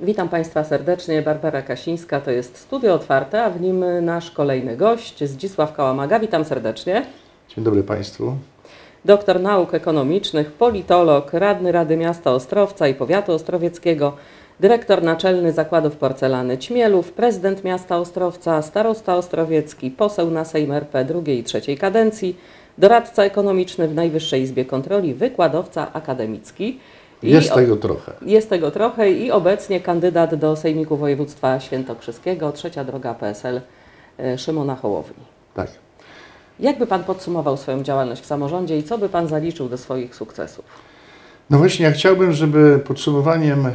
Witam Państwa serdecznie. Barbara Kasińska, to jest Studio Otwarte, a w nim nasz kolejny gość, Zdzisław Kałamaga. Witam serdecznie. Dzień dobry Państwu. Doktor nauk ekonomicznych, politolog, radny Rady Miasta Ostrowca i Powiatu Ostrowieckiego, dyrektor naczelny Zakładów Porcelany Ćmielów, prezydent miasta Ostrowca, starosta ostrowiecki, poseł na Sejm RP drugiej i trzeciej kadencji, doradca ekonomiczny w Najwyższej Izbie Kontroli, wykładowca akademicki. Jest tego trochę. Jest tego trochę i obecnie kandydat do Sejmiku Województwa Świętokrzyskiego, trzecia droga PSL e, Szymona Hołowni. Tak. Jak by Pan podsumował swoją działalność w samorządzie i co by Pan zaliczył do swoich sukcesów? No właśnie, ja chciałbym, żeby podsumowaniem e,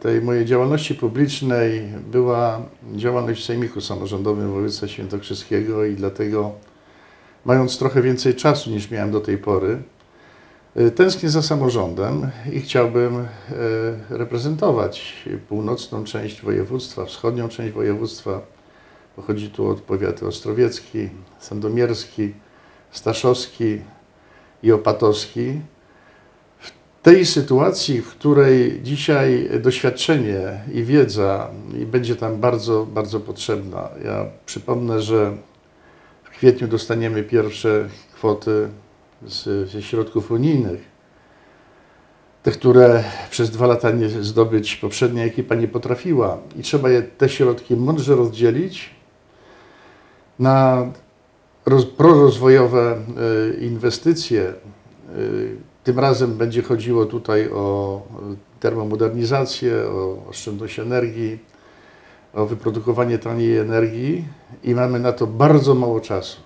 tej mojej działalności publicznej była działalność w Sejmiku Samorządowym Województwa Świętokrzyskiego i dlatego, mając trochę więcej czasu niż miałem do tej pory, tęsknię za samorządem i chciałbym e, reprezentować północną część województwa, wschodnią część województwa. Pochodzi tu od powiatu ostrowiecki, sandomierski, staszowski i opatowski. tej sytuacji, w której dzisiaj doświadczenie i wiedza i będzie tam bardzo, bardzo potrzebna. Ja przypomnę, że w kwietniu dostaniemy pierwsze kwoty z, ze środków unijnych. Te, które przez dwa lata nie zdobyć poprzednia ekipa nie potrafiła. I trzeba je, te środki mądrze rozdzielić na roz, prorozwojowe y, inwestycje. Y, tym razem będzie chodziło tutaj o termomodernizację, o oszczędność energii, o wyprodukowanie taniej energii i mamy na to bardzo mało czasu.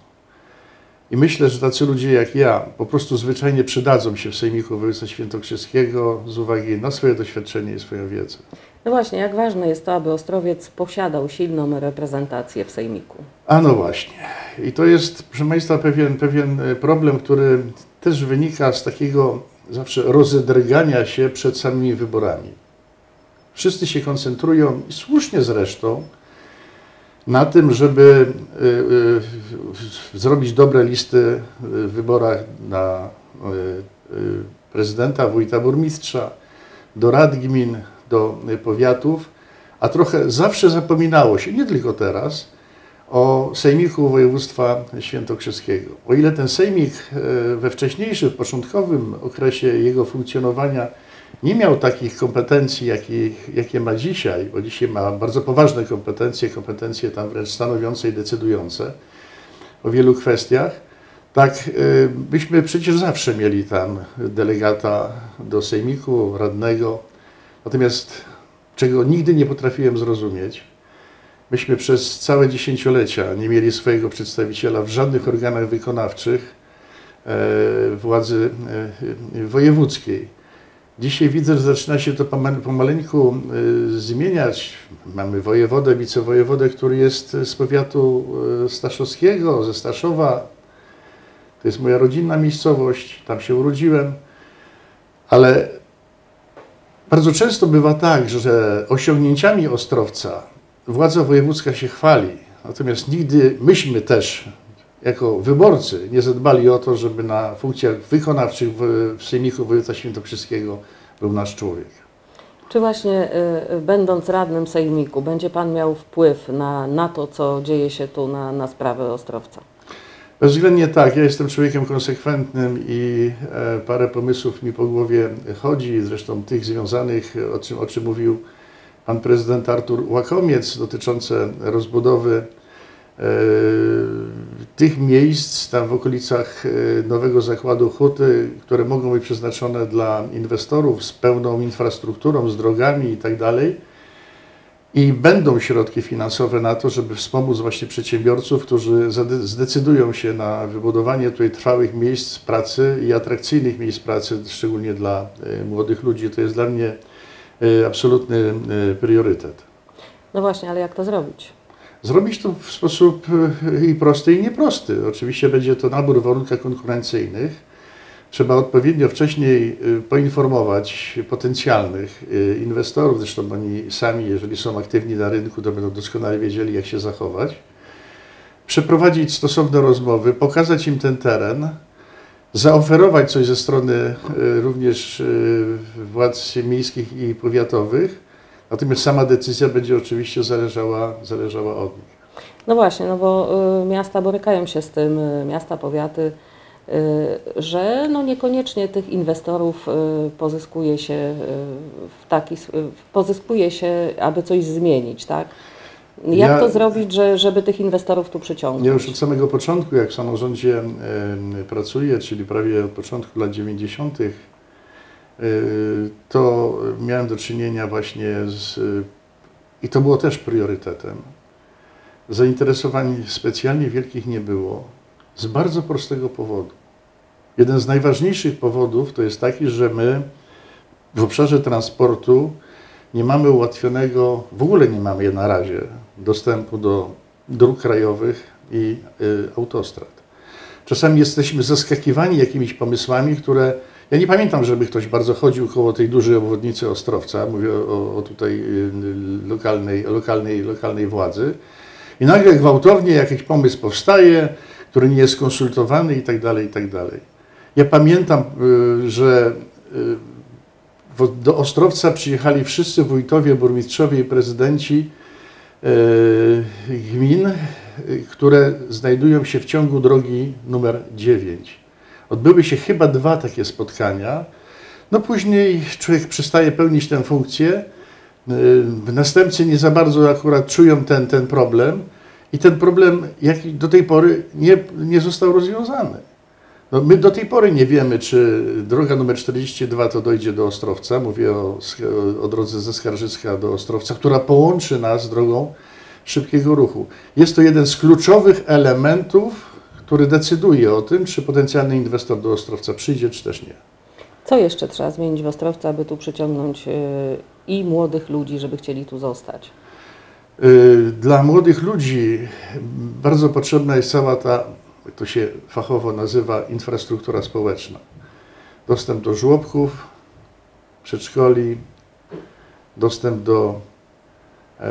I myślę, że tacy ludzie jak ja po prostu zwyczajnie przydadzą się w Sejmiku Województwa Świętokrzyskiego z uwagi na swoje doświadczenie i swoją wiedzę. No właśnie, jak ważne jest to, aby Ostrowiec posiadał silną reprezentację w Sejmiku? A no właśnie. I to jest, proszę Państwa, pewien, pewien e, problem, który też wynika z takiego zawsze rozedrgania się przed samymi wyborami. Wszyscy się koncentrują, i słusznie zresztą, na tym, żeby y, y, zrobić dobre listy w wyborach na y, y, prezydenta, wójta, burmistrza, do rad gmin, do y, powiatów, a trochę zawsze zapominało się, nie tylko teraz, o Sejmiku Województwa Świętokrzyskiego. O ile ten Sejmik we wcześniejszym, w początkowym okresie jego funkcjonowania nie miał takich kompetencji, jakich, jakie ma dzisiaj, bo dzisiaj ma bardzo poważne kompetencje, kompetencje tam wręcz stanowiące i decydujące o wielu kwestiach, tak e, byśmy przecież zawsze mieli tam delegata do Sejmiku, radnego. Natomiast czego nigdy nie potrafiłem zrozumieć, Myśmy przez całe dziesięciolecia nie mieli swojego przedstawiciela w żadnych organach wykonawczych e, władzy e, wojewódzkiej. Dzisiaj widzę, że zaczyna się to pomale- pomaleńku e, zmieniać. Mamy wojewodę, wicewojewodę, który jest z powiatu e, staszowskiego, ze Staszowa. To jest moja rodzinna miejscowość, tam się urodziłem. Ale bardzo często bywa tak, że osiągnięciami Ostrowca władza wojewódzka się chwali, natomiast nigdy myśmy też, jako wyborcy, nie zadbali o to, żeby na funkcjach wykonawczych w, w Sejmiku Województwa Świętokrzyskiego był nasz człowiek. Czy właśnie y, y, będąc radnym Sejmiku, będzie Pan miał wpływ na, na to, co dzieje się tu na, na sprawę Ostrowca? Bezwzględnie tak, ja jestem człowiekiem konsekwentnym i e, parę pomysłów mi po głowie chodzi, zresztą tych związanych, o czym, o czym mówił pan prezydent Artur Łakomiec, dotyczące rozbudowy tych miejsc tam w okolicach e, nowego zakładu Huty, które mogą być przeznaczone dla inwestorów z pełną infrastrukturą, z drogami i tak dalej. I będą środki finansowe na to, żeby wspomóc właśnie przedsiębiorców, którzy zdecydują się na wybudowanie tutaj trwałych miejsc pracy i atrakcyjnych miejsc pracy, szczególnie dla e, młodych ludzi. To jest dla mnie e, absolutny e, priorytet. No właśnie, ale jak to zrobić? Zrobić to w sposób e, i prosty, i nieprosty. Oczywiście będzie to nabór w warunkach konkurencyjnych. Trzeba odpowiednio wcześniej e, poinformować potencjalnych e, inwestorów, zresztą oni sami, jeżeli są aktywni na rynku, to będą doskonale wiedzieli, jak się zachować. Przeprowadzić stosowne rozmowy, pokazać im ten teren, zaoferować coś ze strony również władz miejskich i powiatowych, Natomiast sama decyzja będzie oczywiście zależała, zależała od nich. No właśnie, no bo y, miasta borykają się z tym, y, miasta, powiaty, y, że no niekoniecznie tych inwestorów pozyskuje się w taki, pozyskuje się, aby coś zmienić, tak? Jak Ja- to zrobić, że, żeby tych inwestorów tu przyciągnąć? Ja już od samego początku, jak w samorządzie pracuję, czyli prawie od początku lat 90., y, to miałem do czynienia właśnie z, y, i to było też priorytetem, zainteresowań specjalnie wielkich nie było, z bardzo prostego powodu. Jeden z najważniejszych powodów to jest taki, że my w obszarze transportu nie mamy ułatwionego, w ogóle nie mamy je na razie, dostępu do dróg krajowych i y, autostrad. Czasami jesteśmy zaskakiwani jakimiś pomysłami, które. Ja nie pamiętam, żeby ktoś bardzo chodził koło tej dużej obwodnicy Ostrowca, mówię o, o tutaj y, lokalnej, lokalnej, lokalnej władzy. I nagle gwałtownie jakiś pomysł powstaje, który nie jest konsultowany i tak dalej, i tak dalej. Ja pamiętam, y, że y, do Ostrowca przyjechali wszyscy wójtowie, burmistrzowie i prezydenci gmin, które znajdują się w ciągu drogi numer 9. Odbyły się chyba dwa takie spotkania. No później człowiek przestaje pełnić tę funkcję. E, Następcy nie za bardzo akurat czują ten, ten problem i ten problem jak do tej pory nie, nie został rozwiązany. No, my do tej pory nie wiemy, czy droga numer 42 to dojdzie do Ostrowca. Mówię o, o drodze ze Skarżyska do Ostrowca, która połączy nas z drogą szybkiego ruchu. Jest to jeden z kluczowych elementów, który decyduje o tym, czy potencjalny inwestor do Ostrowca przyjdzie, czy też nie. Co jeszcze trzeba zmienić w Ostrowcu, aby tu przyciągnąć y, i młodych ludzi, żeby chcieli tu zostać? Y, Dla młodych ludzi bardzo potrzebna jest cała ta, jak to się fachowo nazywa, infrastruktura społeczna. Dostęp do żłobków, przedszkoli, dostęp do e,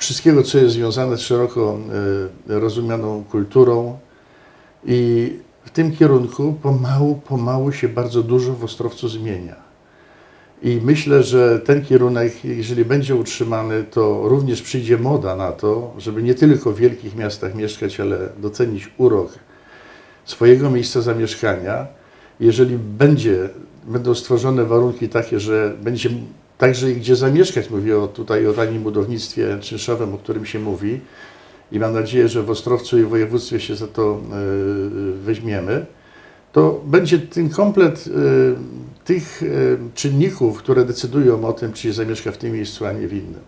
wszystkiego, co jest związane z szeroko e, rozumianą kulturą. I w tym kierunku pomału, pomału się bardzo dużo w Ostrowcu zmienia. I myślę, że ten kierunek, jeżeli będzie utrzymany, to również przyjdzie moda na to, żeby nie tylko w wielkich miastach mieszkać, ale docenić urok swojego miejsca zamieszkania. Jeżeli będzie, będą stworzone warunki takie, że będzie także i gdzie zamieszkać, mówię o, tutaj o tanim budownictwie czynszowym, o którym się mówi i mam nadzieję, że w Ostrowcu i w województwie się za to y, weźmiemy, to będzie ten komplet y, tych y, czynników, które decydują o tym, czy się zamieszka w tym miejscu, a nie w innym.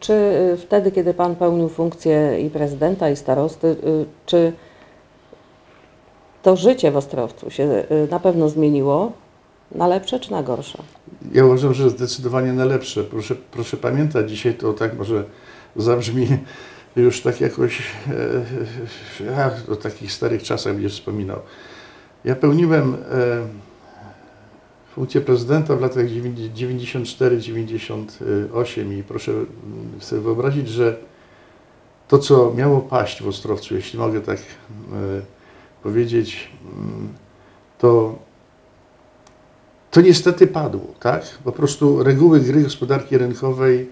Czy wtedy, kiedy Pan pełnił funkcję i prezydenta, i starosty, czy to życie w Ostrowcu się na pewno zmieniło na lepsze czy na gorsze? Ja uważam, że zdecydowanie na lepsze. Proszę, proszę pamiętać, dzisiaj to tak może zabrzmi już tak jakoś, e, e, a, o takich starych czasach będziesz wspominał. Ja pełniłem e, funkcję prezydenta w latach 94-98 i proszę mm, sobie wyobrazić, że to, co miało paść w Ostrowcu, jeśli mogę tak e, powiedzieć, mm, to to niestety padło, tak? Po prostu reguły gry gospodarki rynkowej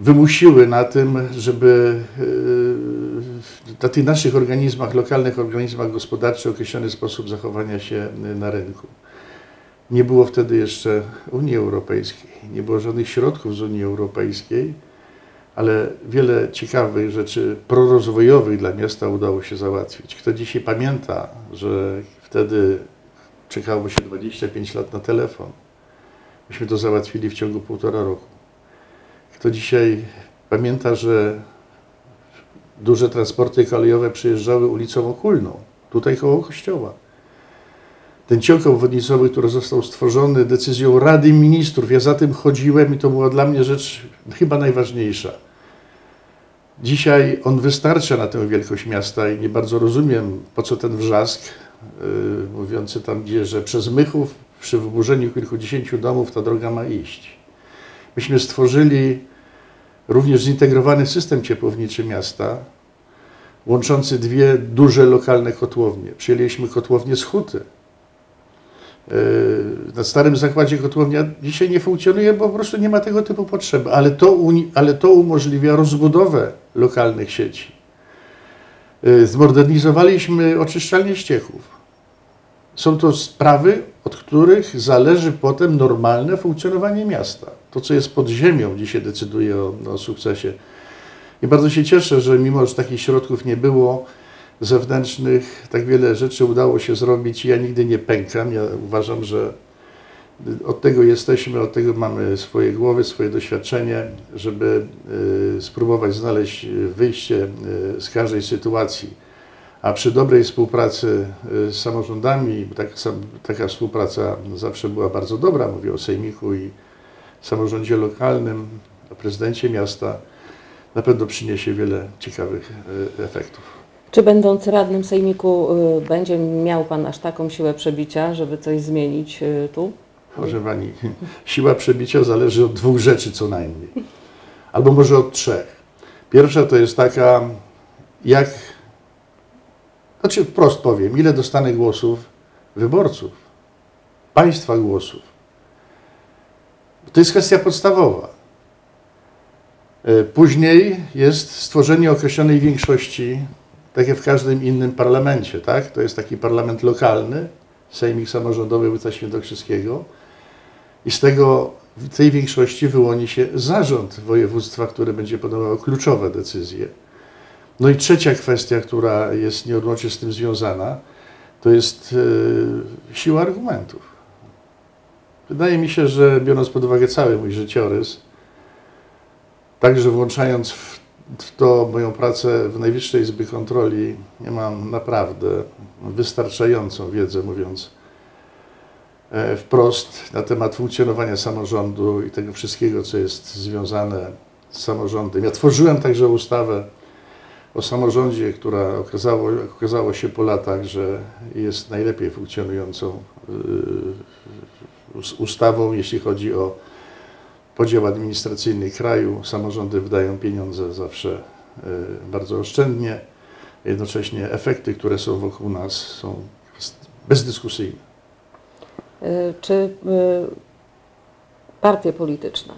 wymusiły na tym, żeby yy, na tych naszych organizmach, lokalnych organizmach gospodarczych określony sposób zachowania się na rynku. Nie było wtedy jeszcze Unii Europejskiej, nie było żadnych środków z Unii Europejskiej, ale wiele ciekawych rzeczy prorozwojowych dla miasta udało się załatwić. Kto dzisiaj pamięta, że wtedy czekało się 25 lat na telefon. Myśmy to załatwili w ciągu półtora roku. Kto dzisiaj pamięta, że duże transporty kolejowe przyjeżdżały ulicą Okulną, tutaj koło kościoła. Ten ciąg obwodnicowy, który został stworzony decyzją Rady Ministrów, ja za tym chodziłem i to była dla mnie rzecz chyba najważniejsza. Dzisiaj on wystarcza na tę wielkość miasta i nie bardzo rozumiem, po co ten wrzask, mówiący tam gdzie, że przez Mychów przy wyburzeniu kilkudziesięciu domów ta droga ma iść. Myśmy stworzyli również zintegrowany system ciepłowniczy miasta, łączący dwie duże lokalne kotłownie. Przyjęliśmy kotłownię z Huty. na starym zakładzie kotłownia dzisiaj nie funkcjonuje, bo po prostu nie ma tego typu potrzeby, ale to, ale to umożliwia rozbudowę lokalnych sieci. Y, Zmodernizowaliśmy oczyszczalnie ścieków. Są to sprawy, od których zależy potem normalne funkcjonowanie miasta. To, co jest pod ziemią, dzisiaj decyduje o, o sukcesie. I bardzo się cieszę, że mimo, że takich środków nie było zewnętrznych, tak wiele rzeczy udało się zrobić. Ja nigdy nie pękam. Ja uważam, że od tego jesteśmy, od tego mamy swoje głowy, swoje doświadczenie, żeby y, spróbować znaleźć wyjście y, z każdej sytuacji. A przy dobrej współpracy y, z samorządami, bo taka, współpraca zawsze była bardzo dobra, mówię o Sejmiku i samorządzie lokalnym, o prezydencie miasta, na pewno przyniesie wiele ciekawych y, efektów. Czy będąc radnym sejmiku y, będzie miał Pan aż taką siłę przebicia, żeby coś zmienić y, tu? Proszę Pani, siła przebicia zależy od dwóch rzeczy co najmniej. Albo może od trzech. Pierwsza to jest taka, jak, znaczy wprost powiem, ile dostanę głosów wyborców, państwa głosów. To jest kwestia podstawowa. E, Później jest stworzenie określonej większości, tak jak w każdym innym parlamencie, tak? To jest taki parlament lokalny, Sejmik Samorządowy Wójta Świętokrzyskiego i z tego, w tej większości wyłoni się zarząd województwa, który będzie podejmował kluczowe decyzje. No i trzecia kwestia, która jest nieodłącznie z tym związana, to jest e, siła argumentów. Wydaje mi się, że biorąc pod uwagę cały mój życiorys, także włączając w, w to moją pracę w Najwyższej Izbie Kontroli, ja mam naprawdę wystarczającą wiedzę, mówiąc wprost, na temat funkcjonowania samorządu i tego wszystkiego, co jest związane z samorządem. Ja tworzyłem także ustawę o samorządzie, która okazało, okazało się po latach, że jest najlepiej funkcjonującą us- ustawą, jeśli chodzi o podział administracyjny kraju. Samorządy wydają pieniądze zawsze y, bardzo oszczędnie. Jednocześnie efekty, które są wokół nas, są bezdyskusyjne. Y, Czy y, partie polityczne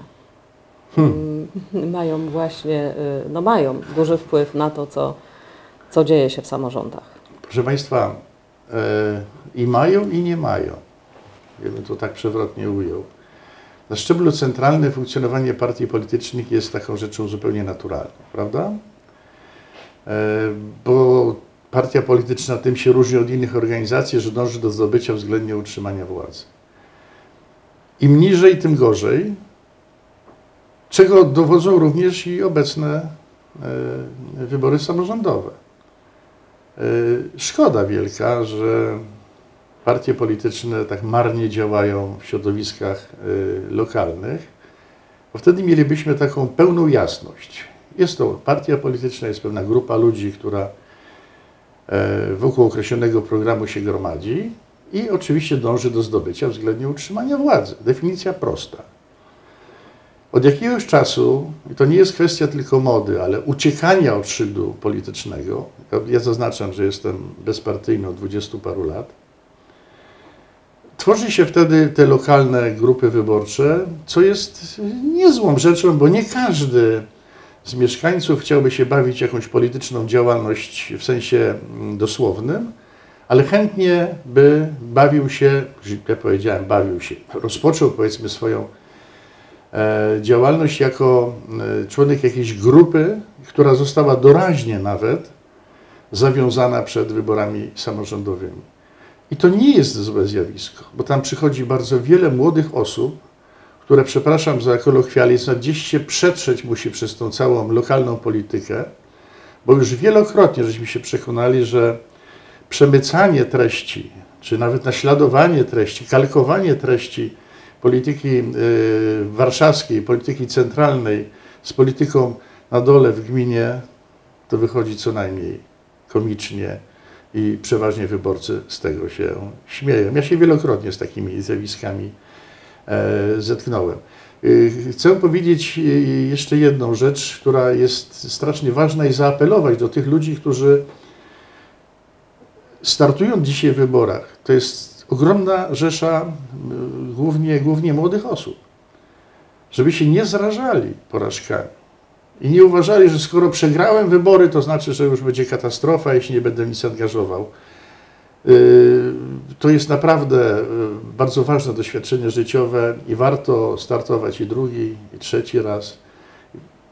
Hmm. mm, mają właśnie, y, no mają duży wpływ na to, co, co dzieje się w samorządach? Proszę Państwa, i mają, i nie mają. Ja bym to tak przewrotnie ujął. Na szczeblu centralnym funkcjonowanie partii politycznych jest taką rzeczą zupełnie naturalną, prawda? Bo partia polityczna tym się różni od innych organizacji, że dąży do zdobycia względnie utrzymania władzy. Im niżej, tym gorzej, czego dowodzą również i obecne e, wybory samorządowe. E, Szkoda wielka, że partie polityczne tak marnie działają w środowiskach e, lokalnych, bo wtedy mielibyśmy taką pełną jasność. Jest to partia polityczna, jest pewna grupa ludzi, która wokół określonego programu się gromadzi i oczywiście dąży do zdobycia względnie utrzymania władzy. Definicja prosta. Od jakiegoś czasu, i to nie jest kwestia tylko mody, ale uciekania od szyldu politycznego, ja, ja zaznaczam, że jestem bezpartyjny od dwudziestu paru lat, tworzy się wtedy te lokalne grupy wyborcze, co jest niezłą rzeczą, bo nie każdy z mieszkańców chciałby się bawić jakąś polityczną działalność w sensie mm, dosłownym, ale chętnie by bawił się, ja powiedziałem bawił się, rozpoczął powiedzmy swoją e, działalność jako e, członek jakiejś grupy, która została doraźnie nawet zawiązana przed wyborami samorządowymi. I to nie jest złe zjawisko, bo tam przychodzi bardzo wiele młodych osób, które, przepraszam za kolokwializm, no gdzieś się przetrzeć musi przez tą całą lokalną politykę, bo już wielokrotnie żeśmy się przekonali, że przemycanie treści, czy nawet naśladowanie treści, kalkowanie treści polityki y, warszawskiej, polityki centralnej z polityką na dole w gminie, to wychodzi co najmniej komicznie i przeważnie wyborcy z tego się śmieją. Ja się wielokrotnie z takimi zjawiskami zetknąłem. Y, Chcę powiedzieć y, jeszcze jedną rzecz, która jest strasznie ważna i zaapelować do tych ludzi, którzy startują dzisiaj w wyborach. To jest ogromna rzesza głównie, głównie młodych osób, żeby się nie zrażali porażkami i nie uważali, że skoro przegrałem wybory, to znaczy, że już będzie katastrofa, jeśli nie będę nic angażował. Y, To jest naprawdę y, bardzo ważne doświadczenie życiowe i warto startować i drugi, i trzeci raz,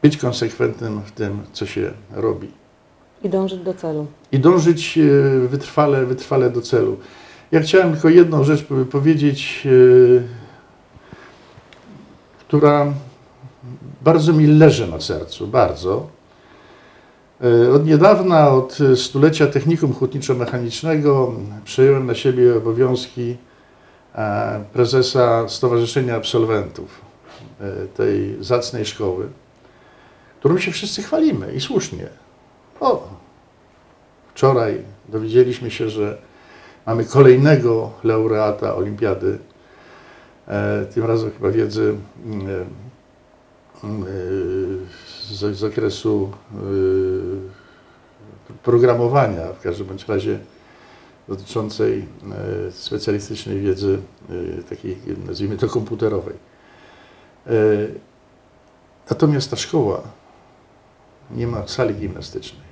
być konsekwentnym w tym, co się robi I dążyć do celu. i dążyć e, wytrwale, wytrwale do celu. Ja chciałem tylko jedną rzecz po- powiedzieć, która bardzo mi leży na sercu, bardzo. E, Od niedawna, od stulecia Technikum Hutniczo-Mechanicznego przejąłem na siebie obowiązki e, prezesa Stowarzyszenia Absolwentów e, tej zacnej szkoły, którą się wszyscy chwalimy i słusznie. O, Wczoraj dowiedzieliśmy się, że mamy kolejnego laureata olimpiady, tym razem chyba wiedzy mm, mm, z, z okresu e, programowania, w każdym bądź razie dotyczącej e, specjalistycznej wiedzy, e, takiej nazwijmy to komputerowej. E, Natomiast ta szkoła nie ma sali gimnastycznej.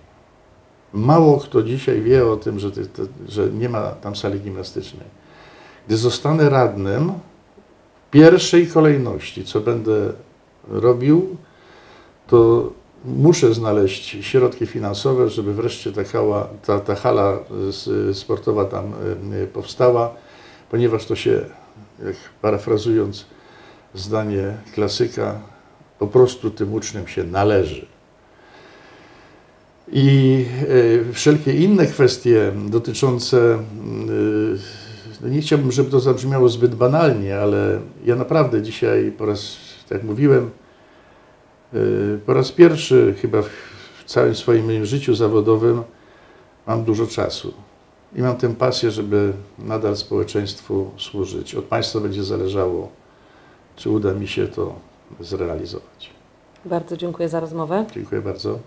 Mało kto dzisiaj wie o tym, że, że nie ma tam sali gimnastycznej. Gdy zostanę radnym, w pierwszej kolejności, co będę robił, to muszę znaleźć środki finansowe, żeby wreszcie ta, hala, ta, ta hala sportowa tam y, powstała, ponieważ to się, jak parafrazując zdanie klasyka, po prostu tym uczniom się należy. I e, wszelkie inne kwestie dotyczące, y, no nie chciałbym, żeby to zabrzmiało zbyt banalnie, ale ja naprawdę dzisiaj po raz, tak jak mówiłem, y, po raz pierwszy chyba w całym swoim moim życiu zawodowym mam dużo czasu. I mam tę pasję, żeby nadal społeczeństwu służyć. Od Państwa będzie zależało, czy uda mi się to zrealizować. Bardzo dziękuję za rozmowę. Dziękuję bardzo.